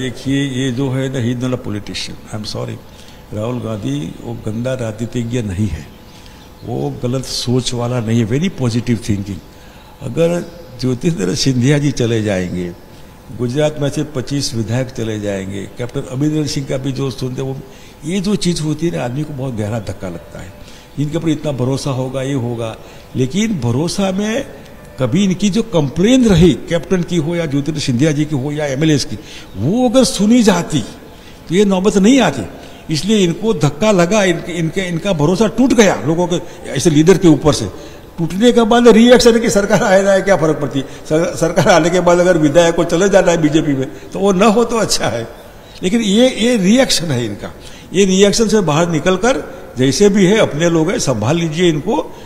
देखिए, ये जो है ना ही not a politician I am sorry Rahul Gandhi, वो गंदा राजनीतिज्ञ नहीं है। वो गलत सोच वाला नहीं है। वेरी पॉजिटिव थिंकिंग अगर ज्योतिषेंद्र सिंधिया जी चले जाएँगे, गुजरात में से 25 विधायक चले जाएँगे, कैप्टन अभिनंदन सिंह का भी जो सुनते वो ये जो चीज़ होती है ना, आदमी को बहुत गहरा धक्का लगता है। इनके ऊपर इतना भरोसा होगा, ये होगा। लेकिन भरोसा में कभी इनकी जो कंप्लेन रही कैप्टन की हो या ज्योतिष सिंधिया जी की हो या एमएलए की वो अगर सुनी जाती तो ये नौबत नहीं आती। इसलिए इनको धक्का लगा इनके, इनके इनका भरोसा टूट गया लोगों के ऐसे लीडर के ऊपर से। टूटने के बाद रिएक्शन की सरकार आए ना क्या फ़र्क पड़ती? सर, सरकार आने के बाद अगर विधायक को चले जाना है बीजेपी में तो वो न हो तो अच्छा है। लेकिन ये ये रिएक्शन है इनका। ये रिएक्शन से बाहर निकलकर जैसे भी है अपने लोग हैं संभाल लीजिए इनको।